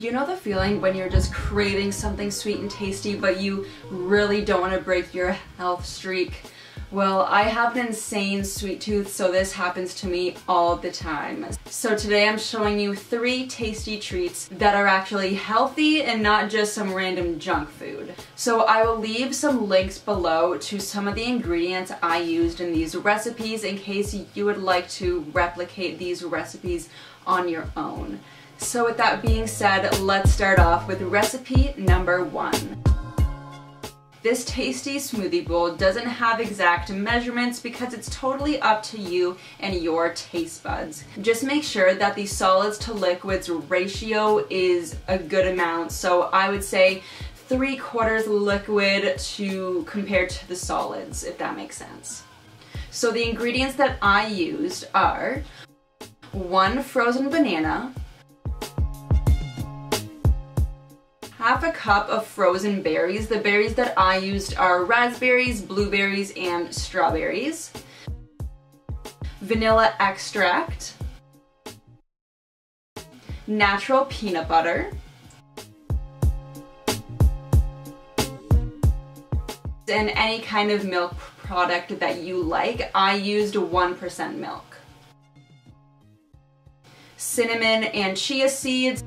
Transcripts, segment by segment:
You know the feeling when you're just craving something sweet and tasty but you really don't want to break your health streak? Well, I have an insane sweet tooth, so this happens to me all the time. So today I'm showing you three tasty treats that are actually healthy and not just some random junk food. So I will leave some links below to some of the ingredients I used in these recipes in case you would like to replicate these recipes on your own. So with that being said, let's start off with recipe number one. This tasty smoothie bowl doesn't have exact measurements because it's totally up to you and your taste buds. Just make sure that the solids to liquids ratio is a good amount. So I would say three quarters liquid to compared to the solids, if that makes sense. So the ingredients that I used are one frozen banana, half a cup of frozen berries. The berries that I used are raspberries, blueberries, and strawberries. Vanilla extract. Natural peanut butter. And any kind of milk product that you like. I used 1% milk. Cinnamon and chia seeds.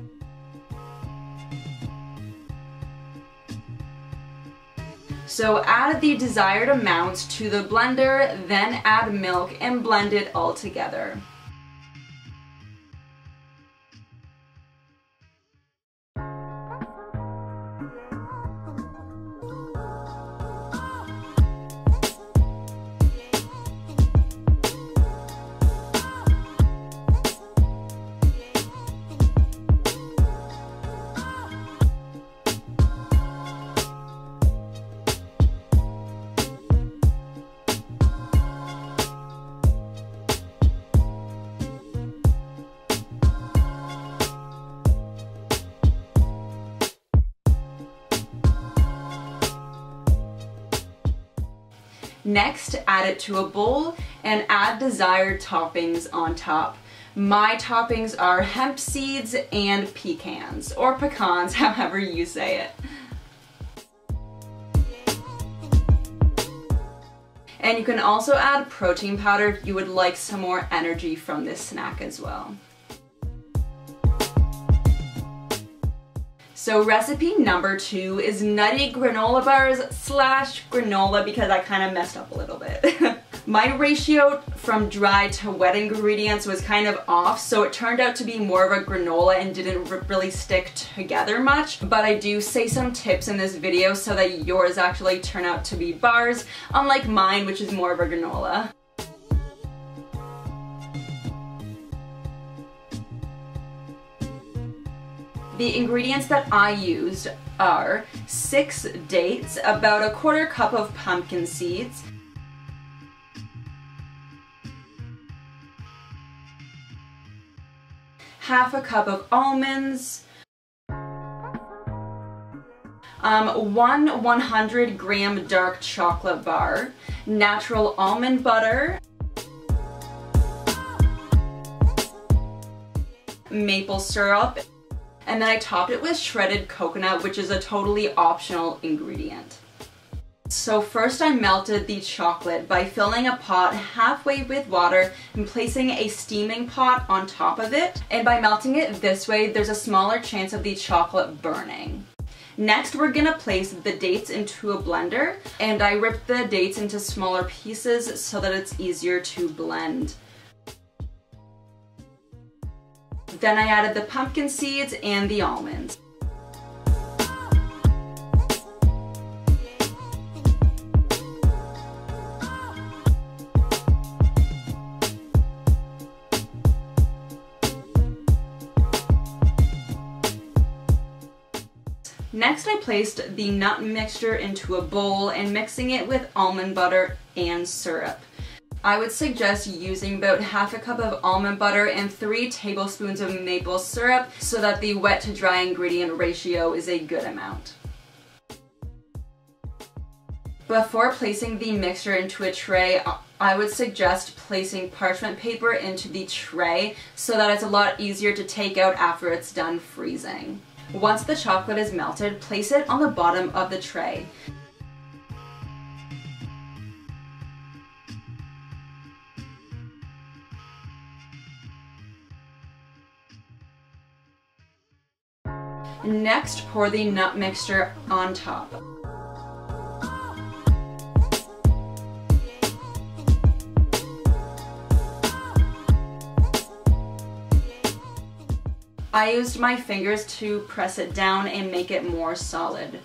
So add the desired amounts to the blender, then add milk and blend it all together. Next, add it to a bowl and add desired toppings on top. My toppings are hemp seeds and pecans, or pecans, however you say it. And you can also add protein powder if you would like some more energy from this snack as well. So recipe number two is nutty granola bars slash granola because I kind of messed up a little bit. My ratio from dry to wet ingredients was kind of off, so it turned out to be more of a granola and didn't really stick together much. But I do say some tips in this video so that yours actually turn out to be bars, unlike mine, which is more of a granola. The ingredients that I used are six dates, about a quarter cup of pumpkin seeds, half a cup of almonds, um, one 100 gram dark chocolate bar, natural almond butter, maple syrup, and then I topped it with shredded coconut, which is a totally optional ingredient. So first I melted the chocolate by filling a pot halfway with water and placing a steaming pot on top of it. And by melting it this way, there's a smaller chance of the chocolate burning. Next, we're gonna place the dates into a blender and I ripped the dates into smaller pieces so that it's easier to blend. Then I added the pumpkin seeds and the almonds. Next I placed the nut mixture into a bowl and mixing it with almond butter and syrup. I would suggest using about half a cup of almond butter and three tablespoons of maple syrup so that the wet to dry ingredient ratio is a good amount. Before placing the mixture into a tray, I would suggest placing parchment paper into the tray so that it's a lot easier to take out after it's done freezing. Once the chocolate is melted, place it on the bottom of the tray. Next, pour the nut mixture on top. I used my fingers to press it down and make it more solid.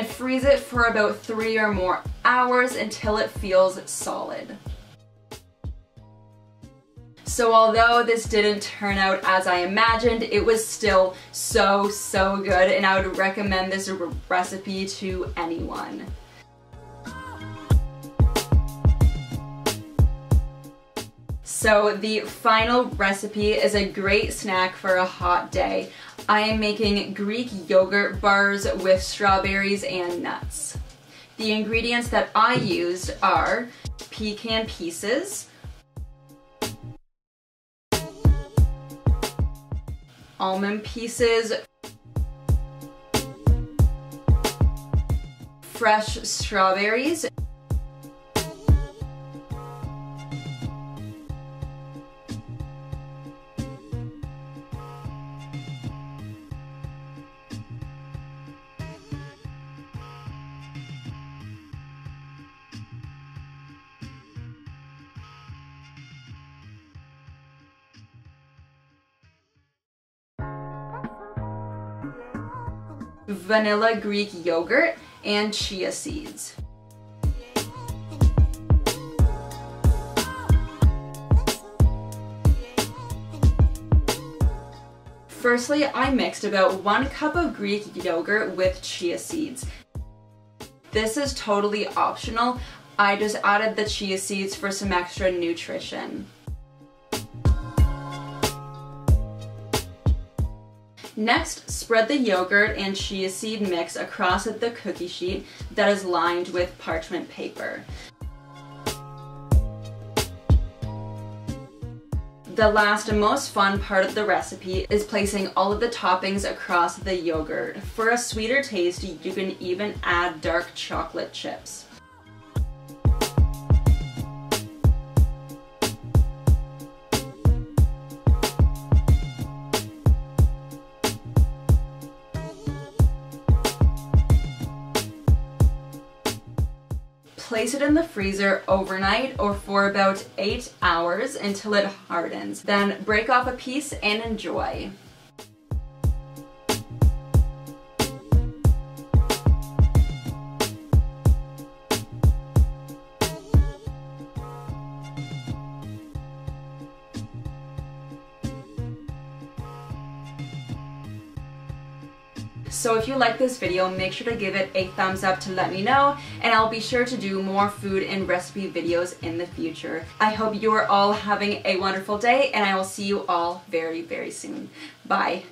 And freeze it for about three or more hours until it feels solid. So although this didn't turn out as I imagined, it was still so, so good and I would recommend this recipe to anyone. So the final recipe is a great snack for a hot day. I am making Greek yogurt bars with strawberries and nuts. The ingredients that I used are pecan pieces, almond pieces, fresh strawberries, vanilla Greek yogurt, and chia seeds. Firstly, I mixed about one cup of Greek yogurt with chia seeds. This is totally optional. I just added the chia seeds for some extra nutrition. Next, spread the yogurt and chia seed mix across the cookie sheet that is lined with parchment paper. The last and most fun part of the recipe is placing all of the toppings across the yogurt. For a sweeter taste, you can even add dark chocolate chips. Place it in the freezer overnight or for about 8 hours until it hardens. Then break off a piece and enjoy. So if you like this video, make sure to give it a thumbs up to let me know, and I'll be sure to do more food and recipe videos in the future. I hope you are all having a wonderful day, and I will see you all very, very soon. Bye.